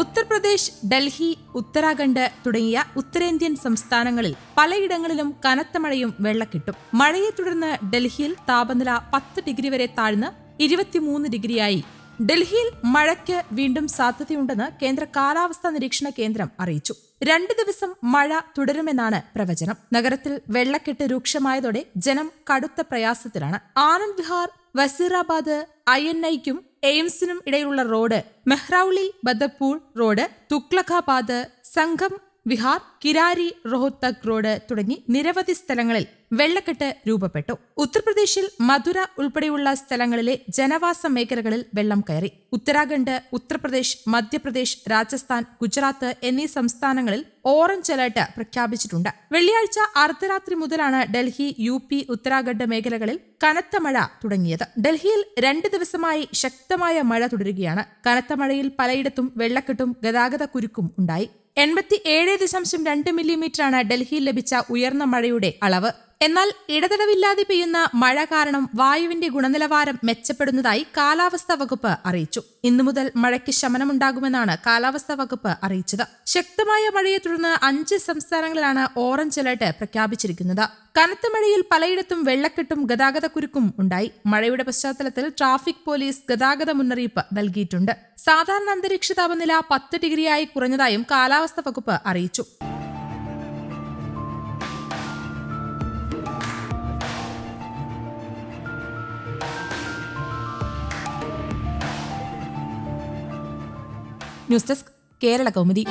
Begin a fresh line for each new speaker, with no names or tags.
ഉത്തർപ്രദേശ് ഡൽഹി ഉത്തരാഖണ്ഡ് തുടങ്ങിയ ഉത്തരേന്ത്യൻ സംസ്ഥാനങ്ങളിൽ പലയിടങ്ങളിലും കനത്ത മഴയും വെള്ളക്കെട്ടും. മഴയെ തുടർന്ന് ഡൽഹിയിൽ താപനില പത്ത് ഡിഗ്രി വരെ താഴ്ന്ന് ഇരുപത്തിമൂന്ന് ഡിഗ്രിയായി. ഡൽഹിയിൽ മഴയ്ക്ക് വീണ്ടും സാധ്യതയുണ്ടെന്ന് കേന്ദ്ര കാലാവസ്ഥാ നിരീക്ഷണ കേന്ദ്രം അറിയിച്ചു. രണ്ട് ദിവസം മഴ തുടരുമെന്നാണ് പ്രവചനം. നഗരത്തിൽ വെള്ളക്കെട്ട് രൂക്ഷമായതോടെ ജനം കടുത്ത പ്രയാസത്തിലാണ്. ആനന്ദ് വിഹാർ വസീറാബാദ് ഐ എൻ ഐക്കും എയിംസിനും ഇടയിലുള്ള റോഡ് മെഹ്റൌളി ബദപ്പൂർ റോഡ് തുക്ലഖാബാദ് സംഘം വിഹാർ കിരാരി റോഹ്തക് റോഡ് തുടങ്ങി നിരവധി സ്ഥലങ്ങളിൽ വെള്ളക്കെട്ട് രൂപപ്പെട്ടു. ഉത്തർപ്രദേശിൽ മധുര ഉൾപ്പെടെയുള്ള സ്ഥലങ്ങളിലെ ജനവാസ മേഖലകളിൽ വെള്ളം കയറി. ഉത്തരാഖണ്ഡ് ഉത്തർപ്രദേശ് മധ്യപ്രദേശ് രാജസ്ഥാൻ ഗുജറാത്ത് എന്നീ സംസ്ഥാനങ്ങളിൽ ഓറഞ്ച് അലർട്ട് പ്രഖ്യാപിച്ചിട്ടുണ്ട്. വെള്ളിയാഴ്ച അർദ്ധരാത്രി മുതലാണ് ഡൽഹി യു പി ഉത്തരാഖണ്ഡ് മേഖലകളിൽ കനത്ത മഴ തുടങ്ങിയത്. ഡൽഹിയിൽ രണ്ട് ദിവസമായി ശക്തമായ മഴ തുടരുകയാണ്. കനത്ത മഴയിൽ പലയിടത്തും വെള്ളക്കെട്ടും ഗതാഗത കുരുക്കും ഉണ്ടായി. എൺപത്തി ഏഴ് ദശാംശം രണ്ട് മില്ലിമീറ്ററാണ് ഡൽഹിയിൽ ലഭിച്ച ഉയർന്ന മഴയുടെ അളവ്. എന്നാൽ ഇടതടവില്ലാതെ പെയ്യുന്ന മഴ കാരണം വായുവിന്റെ ഗുണനിലവാരം മെച്ചപ്പെടുന്നതായി കാലാവസ്ഥാ വകുപ്പ് അറിയിച്ചു. ഇന്നു മുതൽ മഴയ്ക്ക് ശമനമുണ്ടാകുമെന്നാണ് കാലാവസ്ഥാ വകുപ്പ് അറിയിച്ചത്. ശക്തമായ മഴയെ തുടർന്ന് അഞ്ച് സംസ്ഥാനങ്ങളിലാണ് ഓറഞ്ച് അലർട്ട് പ്രഖ്യാപിച്ചിരിക്കുന്നത്. കനത്ത മഴയിൽ പലയിടത്തും വെള്ളക്കെട്ടും ഗതാഗതക്കുരുക്കും ഉണ്ടായി. മഴയുടെ പശ്ചാത്തലത്തിൽ ട്രാഫിക് പോലീസ് ഗതാഗത മുന്നറിയിപ്പ് നൽകിയിട്ടുണ്ട്. സാധാരണ അന്തരീക്ഷ താപനില പത്ത് ഡിഗ്രിയായി കുറഞ്ഞതായും കാലാവസ്ഥാ വകുപ്പ് അറിയിച്ചു. News desk Kerala Kaumudi